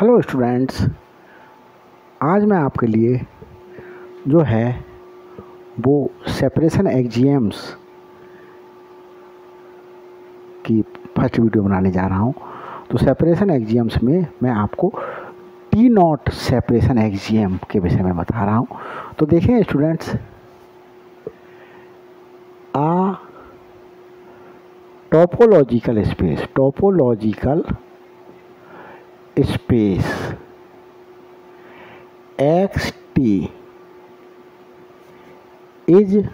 Hello students आज मैं आपके लिए जो है वो सेपरेशन एग्जीएम्स की फर्स्ट वीडियो बनाने जा रहा हूँ तो सेपरेशन एग्जीएम्स में मैं आपको टी नॉट सेपरेशन एग्जीएम के विषय में बता रहा हूँ तो देखें students uh topological space topological space xt is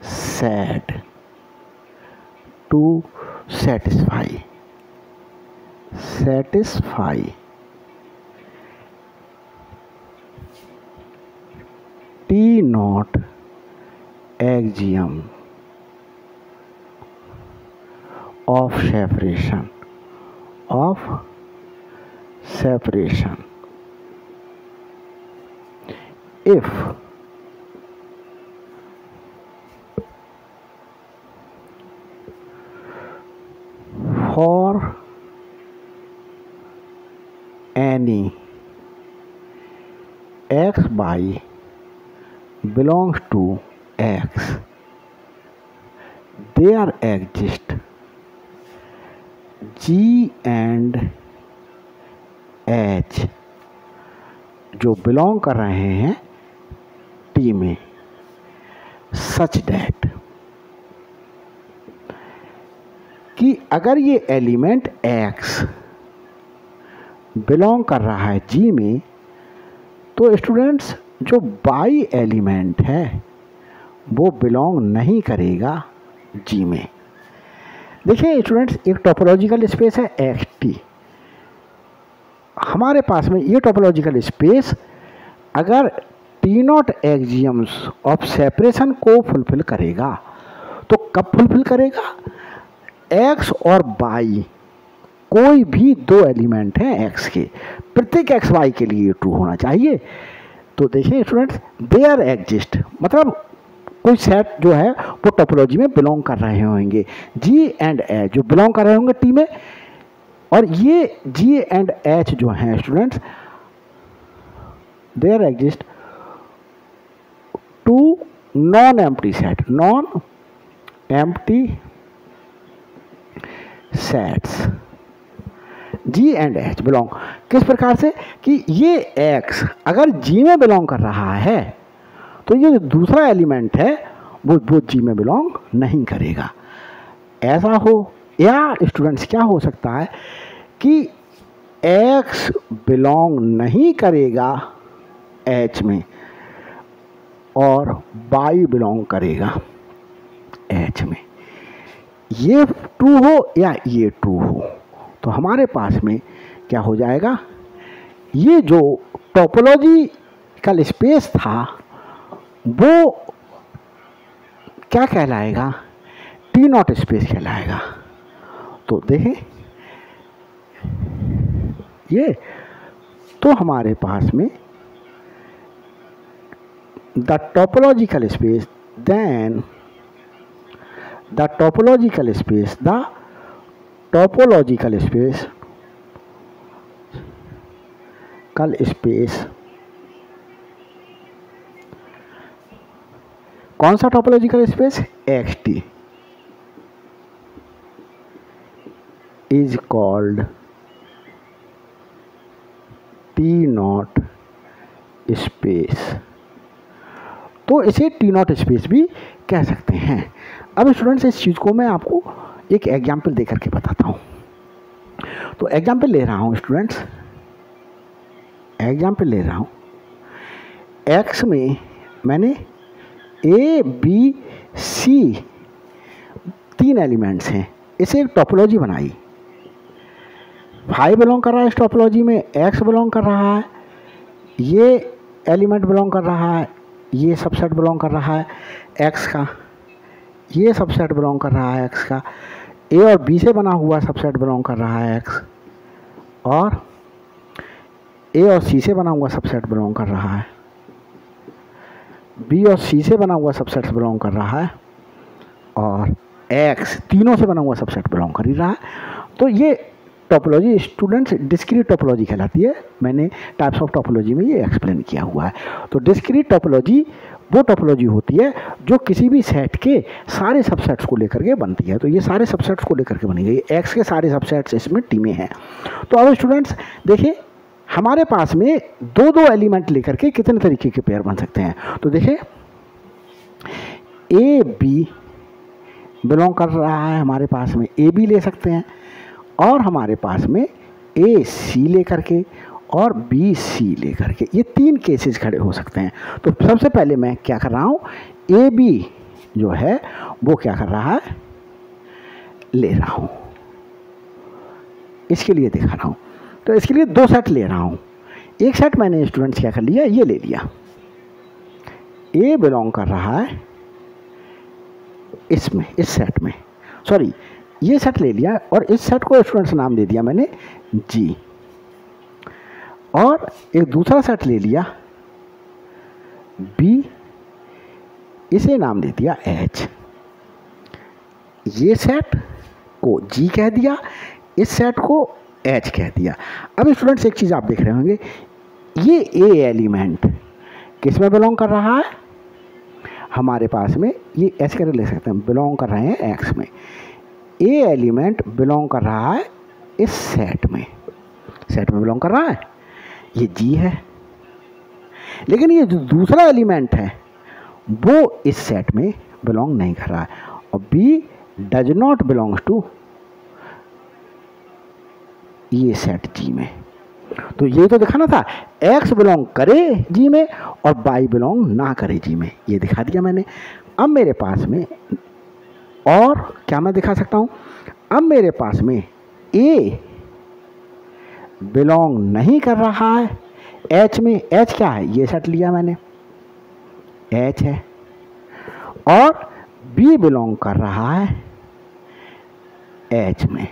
set to satisfy T naught axiom of separation of separation. If for any x by belongs to x there exist g and H जो belong कर रहे हैं T में such that कि अगर ये element x belong कर रहा है जी में तो स्टूडेंट्स जो बाई एलिमेंट है वो बिलोंग नहीं करेगा जी में देखिए स्टूडेंट्स एक टोपोलॉजिकल स्पेस है एक्स हमारे पास में ये टोपोलॉजिकल स्पेस अगर T not axioms of separation को फुलफिल करेगा तो कब फुलफिल करेगा एक्स और वाई कोई भी दो एलिमेंट हैं एक्स के प्रत्येक एक्स वाई के लिए ट्रू होना चाहिए तो देखिए स्टूडेंट्स दे आर एग्जिस्ट मतलब कोई सेट जो है वो टोपोलॉजी में बिलोंग कर रहे होंगे जी एंड ए जो बिलोंग कर रहे होंगे टी में और ये जी एंड एच जो हैं students there exist two non empty set non empty sets G and H belong किस प्रकार से कि ये एक्स अगर जी में बिलोंग कर रहा है तो ये जो दूसरा एलिमेंट है वो वो जी में बिलोंग नहीं करेगा ऐसा हो या स्टूडेंट्स क्या हो सकता है कि एक्स बिलोंग नहीं करेगा एच में और बाई बिलोंग करेगा एच में ये टू हो या ये टू हो तो हमारे पास में क्या हो जाएगा ये जो टोपोलॉजी कल स्पेस था वो क्या कहलाएगा टी नॉट स्पेस कहलाएगा तो देखें ये तो हमारे पास में the topological space then the topological space the topological space कल स्पेस कौन सा topological space X T is called T not space तो इसे टी नॉट स्पेस भी कह सकते हैं अब स्टूडेंट्स इस चीज़ को मैं आपको एक एग्जाम्पल दे करके बताता हूँ तो एग्जाम्पल ले रहा हूँ स्टूडेंट्स एग्जाम्पल ले रहा हूँ एक्स में मैंने ए बी सी तीन एलिमेंट्स हैं इसे एक टॉपोलॉजी बनाई फाइव बिलोंग कर रहा है स्टॉपलॉजी में एक्स बिलोंग कर रहा है ये एलिमेंट बिलोंग कर रहा है ये सबसेट बिलोंग कर रहा है एक्स का ये सबसेट बिलोंग कर रहा है एक्स का ए और बी से बना हुआ सबसेट बिलोंग कर रहा है एक्स और ए और सी से बना हुआ सबसेट बिलोंग कर रहा है बी और सी से बना हुआ सबसेट बिलोंग कर रहा है और एक्स तीनों से बना हुआ सबसेट बिलोंग कर ही रहा है तो ये टॉपोलॉजी स्टूडेंट्स डिस्क्रीट टॉपोलॉजी कहलाती है मैंने टाइप्स ऑफ टॉपोलॉजी में ये एक्सप्लेन किया हुआ है तो डिस्क्रीट टॉपोलॉजी वो टॉपोलॉजी होती है जो किसी भी सेट के सारे सबसेट्स को लेकर के बनती है तो ये सारे सबसेट्स को लेकर के बनी गई एक्स के सारे सबसेट्स इसमें टीमें हैं तो अब स्टूडेंट्स देखिए हमारे पास में दो दो एलिमेंट लेकर के कितने तरीके के पेयर बन सकते हैं तो देखिए ए बी बिलोंग कर रहा है हमारे पास में ए बी ले सकते हैं और हमारे पास में ए सी ले करके और बी सी ले करके ये तीन केसेज खड़े हो सकते हैं तो सबसे पहले मैं क्या कर रहा हूँ ए बी जो है वो क्या कर रहा है ले रहा हूँ इसके लिए दिखा रहा हूँ तो इसके लिए दो सेट ले रहा हूँ एक सेट मैंने स्टूडेंट्स क्या कर लिया ये ले लिया ए बिलोंग कर रहा है इसमें इस सेट में सॉरी ये सेट ले लिया और इस सेट को स्टूडेंट्स नाम दे दिया मैंने जी और एक दूसरा सेट ले लिया बी इसे नाम दे दिया एच ये सेट को जी कह दिया इस सेट को एच कह दिया अब स्टूडेंट्स एक चीज़ आप देख रहे होंगे ये ए एलिमेंट किस में बिलोंग कर रहा है हमारे पास में ये एच कर ले सकते हैं बिलोंग कर रहे हैं एक्स में ए एलिमेंट बिलोंग कर रहा है इस सेट में सेट में बिलोंग कर रहा है ये जी है लेकिन ये जो दूसरा एलिमेंट है वो इस सेट में बिलोंग नहीं कर रहा है और B does not belongs to ये सेट जी में तो ये तो दिखाना था एक्स बिलोंग करे जी में और बाई बिलोंग ना करे जी में ये दिखा दिया मैंने अब मेरे पास में और क्या मैं दिखा सकता हूँ अब मेरे पास में ए बिलोंग नहीं कर रहा है एच में एच क्या है ये सेट लिया मैंने एच है और बी बिलोंग कर रहा है एच में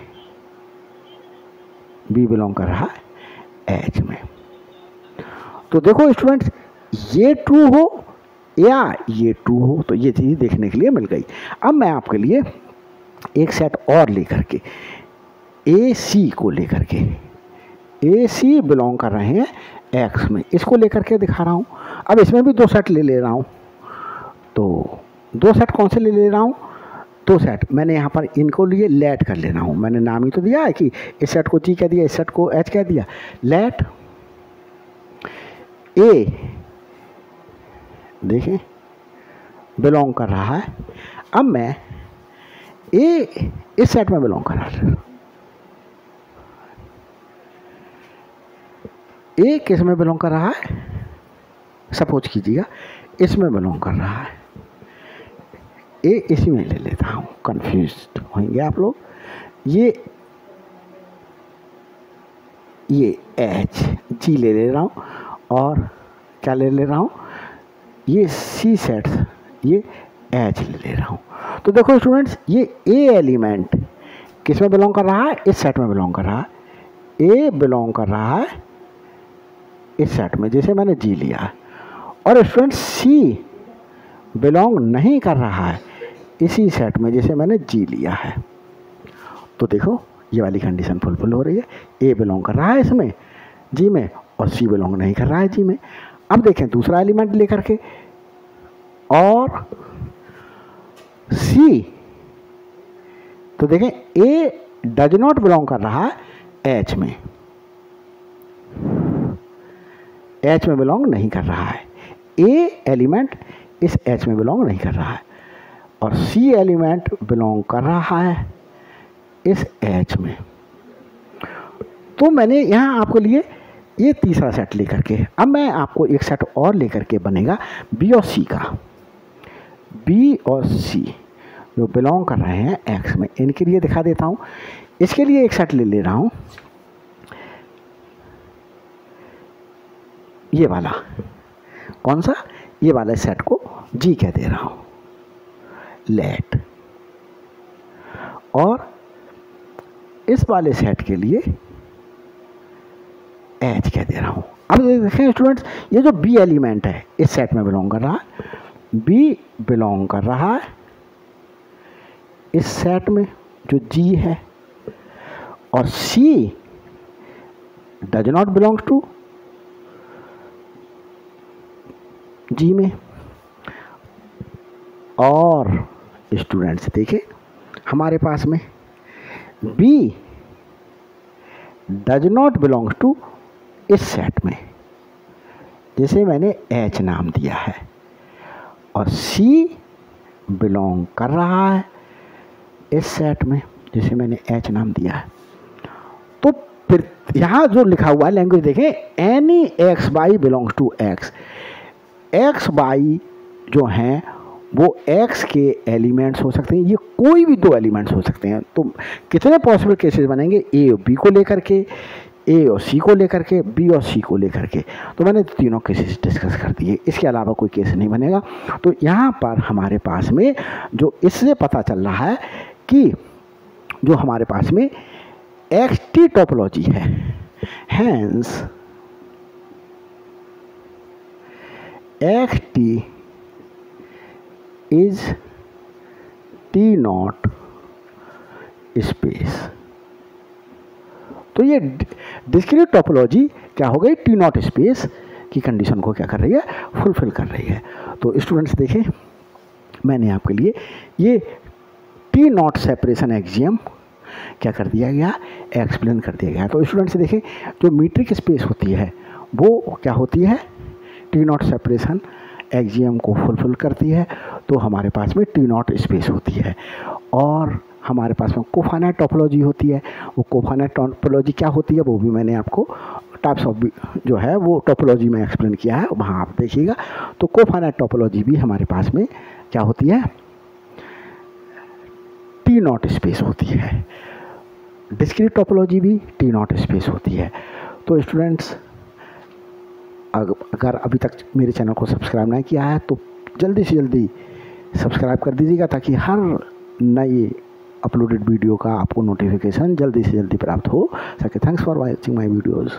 बी बिलोंग कर रहा है एच में तो देखो स्टूडेंट्स ये ट्रू हो या ये टू हो तो ये चीज़ देखने के लिए मिल गई अब मैं आपके लिए एक सेट और लेकर के ए सी को लेकर के ए सी बिलोंग कर रहे हैं एक्स में इसको लेकर के दिखा रहा हूँ अब इसमें भी दो सेट ले ले रहा हूँ तो दो सेट कौन से ले ले रहा हूँ दो सेट मैंने यहाँ पर इनको लिए लेट कर लेना हूँ मैंने नाम ही तो दिया है कि इस सेट को जी कह दिया इस सेट को एच कह दिया लेट ए देखें बिलोंग कर रहा है अब मैं ए इस सेट में बिलोंग कर रहा है ए किस में बिलोंग कर रहा है सपोज कीजिएगा इसमें बिलोंग कर रहा है ए इसी में ले लेता हूँ कंफ्यूज होंगे आप लोग ये ये एच जी ले ले रहा हूँ और क्या ले ले रहा हूँ ये सी सेट ये एच ले ले रहा हूँ तो देखो स्टूडेंट्स ये ए एलिमेंट किस में बिलोंग कर रहा है इस सेट में बिलोंग कर रहा है ए बिलोंग कर रहा है इस सेट में जैसे मैंने जी लिया है और स्टूडेंट सी बिलोंग नहीं कर रहा है इसी सेट में जैसे मैंने जी लिया है तो देखो ये वाली कंडीशन फुलफिल हो रही है ए बिलोंग कर रहा है इसमें जी में और सी बिलोंग नहीं कर रहा है जी में अब देखें दूसरा एलिमेंट लेकर के और सी तो देखें ए डज नॉट बिलोंग कर रहा है एच में एच में बिलोंग नहीं कर रहा है ए एलिमेंट इस एच में बिलोंग नहीं कर रहा है और सी एलिमेंट बिलोंग कर रहा है इस एच में तो मैंने यहां आपके लिए ये तीसरा सेट लेकर के अब मैं आपको एक सेट और लेकर के बनेगा बी और सी का बी और सी जो बिलोंग कर रहे हैं एक्स में इनके लिए दिखा देता हूँ इसके लिए एक सेट ले ले रहा हूँ ये वाला कौन सा ये वाले सेट को जी कह दे रहा हूँ लेट और इस वाले सेट के लिए एच कह दे रहा हूँ अब ये देखें स्टूडेंट्स ये जो बी एलिमेंट है इस सेट में बिलोंग कर रहा बी बिलोंग कर रहा है इस सेट में जो जी है और C does not belong to G में और स्टूडेंट्स देखें हमारे पास में B does not belong to इस सेट में जिसे मैंने एच नाम दिया है और सी बिलोंग कर रहा है इस सेट में जिसे मैंने एच नाम दिया है तो फिर यहाँ जो लिखा हुआ है लैंग्वेज देखें any X by belongs to X X by जो हैं वो एक्स के एलिमेंट्स हो सकते हैं ये कोई भी दो एलिमेंट्स हो सकते हैं तो कितने पॉसिबल केसेस बनेंगे ए बी को लेकर के ए और सी को लेकर के बी और सी को लेकर के तो मैंने तीनों केसेस डिस्कस कर दिए इसके अलावा कोई केस नहीं बनेगा तो यहाँ पर हमारे पास में जो इससे पता चल रहा है कि जो हमारे पास में एक्स टी टोपोलॉजी है hence X T is T not space तो ये डिस्क्रीट टॉपोलॉजी क्या हो गई टी नॉट स्पेस की कंडीशन को क्या कर रही है फुलफिल कर रही है तो स्टूडेंट्स देखें मैंने आपके लिए ये टी नॉट सेपरेशन एक्जियम क्या कर दिया गया एक्सप्लेन कर दिया गया तो स्टूडेंट्स देखें जो मीट्रिक स्पेस होती है वो क्या होती है टी नॉट सेपरेशन एक्जियम को फुलफिल करती है तो हमारे पास में टी नॉट स्पेस होती है और हमारे पास में कोफाना टोपोलॉजी होती है वो कोफाना टोपोलॉजी क्या होती है वो भी मैंने आपको टाइप्स ऑफ जो है वो टोपोलॉजी में एक्सप्लेन किया है वहाँ आप देखिएगा तो कोफाना टोपोलॉजी भी हमारे पास में क्या होती है टी नॉट स्पेस होती है डिस्क्रीट टोपोलॉजी भी टी नॉट स्पेस होती है तो स्टूडेंट्स अगर अभी तक मेरे चैनल को सब्सक्राइब नहीं किया है तो जल्दी से जल्दी सब्सक्राइब कर दीजिएगा ताकि हर नई अपलोडेड वीडियो का आपको नोटिफिकेशन जल्दी से जल्दी प्राप्त हो सके thanks for watching my videos